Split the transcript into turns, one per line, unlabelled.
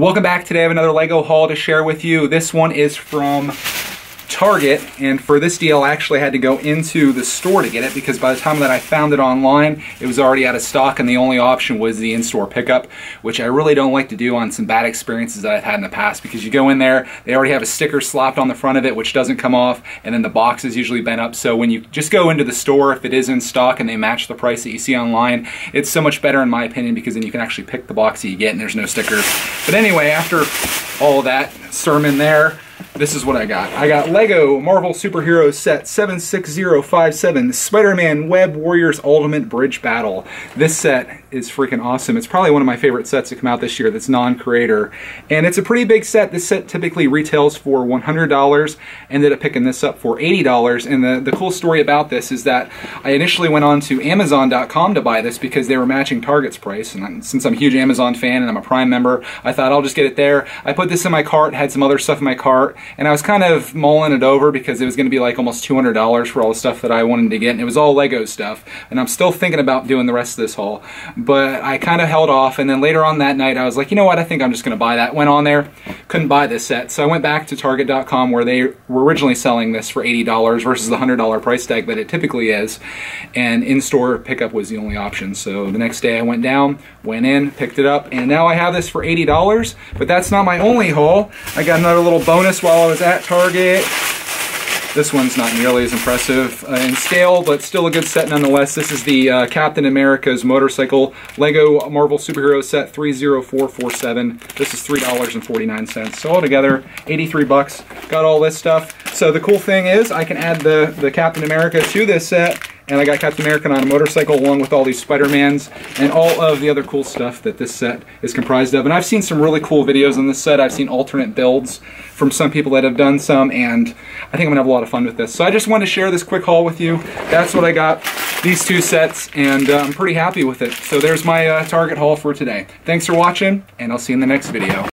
Welcome back. Today I have another LEGO haul to share with you. This one is from Target, and for this deal I actually had to go into the store to get it because by the time that I found it online, it was already out of stock and the only option was the in-store pickup, which I really don't like to do on some bad experiences that I've had in the past because you go in there, they already have a sticker slapped on the front of it which doesn't come off, and then the box is usually bent up, so when you just go into the store, if it is in stock and they match the price that you see online, it's so much better in my opinion because then you can actually pick the box that you get and there's no stickers. But anyway, after all that sermon there, this is what I got. I got Lego Marvel Superhero Set 76057 Spider-Man Web Warriors Ultimate Bridge Battle. This set is freaking awesome. It's probably one of my favorite sets to come out this year that's non-creator. And it's a pretty big set. This set typically retails for $100. Ended up picking this up for $80. And the, the cool story about this is that I initially went on to Amazon.com to buy this because they were matching Target's price. And since I'm a huge Amazon fan and I'm a Prime member, I thought I'll just get it there. I put this in my cart, had some other stuff in my cart, and I was kind of mulling it over because it was going to be like almost $200 for all the stuff that I wanted to get. And it was all Lego stuff. And I'm still thinking about doing the rest of this haul but I kind of held off. And then later on that night, I was like, you know what? I think I'm just going to buy that. Went on there, couldn't buy this set. So I went back to Target.com where they were originally selling this for $80 versus the $100 price tag that it typically is. And in-store pickup was the only option. So the next day I went down, went in, picked it up, and now I have this for $80. But that's not my only haul. I got another little bonus while I was at Target. This one's not nearly as impressive uh, in scale, but still a good set nonetheless. This is the uh, Captain America's Motorcycle Lego Marvel Superhero Set 30447. This is $3.49. So altogether, 83 bucks. Got all this stuff. So the cool thing is I can add the, the Captain America to this set and I got Captain America on a motorcycle along with all these Spider-Mans and all of the other cool stuff that this set is comprised of. And I've seen some really cool videos on this set. I've seen alternate builds from some people that have done some, and I think I'm gonna have a lot of fun with this. So I just wanted to share this quick haul with you. That's what I got, these two sets, and uh, I'm pretty happy with it. So there's my uh, Target haul for today. Thanks for watching, and I'll see you in the next video.